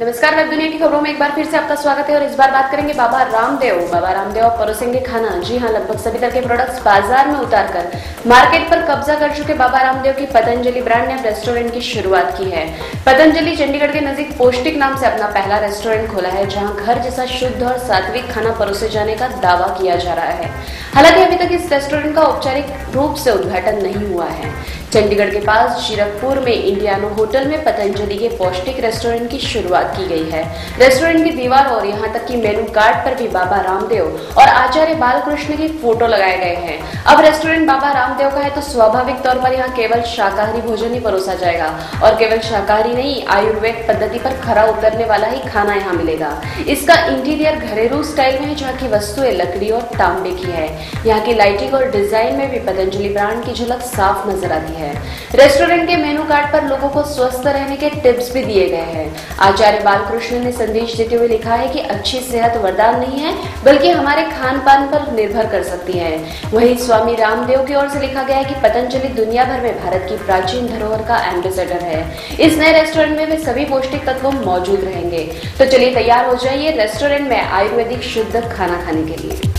नमस्कार वेब दुनिया की खबरों में एक बार फिर से आपका स्वागत है और इस बार बात करेंगे बाबा रामदेव। बाबा रामदेव परोसेंगे खाना। जी हाँ लगभग सभी तरह के प्रोडक्ट्स बाज़ार में उतार कर मार्केट पर कब्जा कर चुके बाबा रामदेव की पतंजलि ब्रांड ने रेस्टोरेंट की शुरुआत की है। पतंजलि चंडीगढ़ के नज़दीक पौष्टिक नाम से अपना पहला रेस्टोरेंट खोला है, जहाँ घर जैसा शुद्ध और सात्विक खाना परोसे जाने का दावा किया जा रहा है। हालाँकि अभी तक इस रेस्टोरेंट का औपचारिक रूप से उद्घाटन नहीं हुआ है। चंडीगढ़ के पास जीरकपुर में इंडियानो होटल में पतंजलि के पौष्टिक रेस्टोरेंट की शुरुआत की गई है। रेस्टोरेंट की दीवार और यहाँ तक कि मेनू कार्ड पर भी बाबा रामदेव और आचार्य बालकृष्ण की फ़ोटो लगाए गए हैं। अब रेस्टोरेंट बाबा रामदेव का है तो स्वाभाविक तौर पर यहाँ केवल शाकाहारी भोजन ही परोसा जाएगा और केवल शाकाहारी नहीं, आयुर्वेद पद्धति पर खरा उतरने वाला ही खाना यहाँ मिलेगा। इसका इंटीरियर घरेलू स्टाइल में है, जहाँ की वस्तुएँ लकड़ी और तांबे की है। यहाँ की लाइटिंग और डिज़ाइन में भी पतंजलि ब्रांड की झलक साफ़ नज़र आती है। है। रेस्टोरेंट के मेनू कार्ड पर लोगों को स्वस्थ रहने के टिप्स भी दिए गए हैं। आचार्य बालकृष्ण ने संदेश देते हुए लिखा है कि अच्छी सेहत वरदान नहीं है, बल्कि हमारे खान पान पर निर्भर कर सकती है। वहीं स्वामी रामदेव की ओर से लिखा गया है कि पतंजलि दुनिया भर में भारत की प्राचीन धरोहर का एम्बेसडर है। इस नए रेस्टोरेंट में सभी पौष्टिक तत्व मौजूद रहेंगे। तो चलिए तैयार हो जाइए रेस्टोरेंट में आयुर्वेदिक शुद्ध खाना खाने के लिए।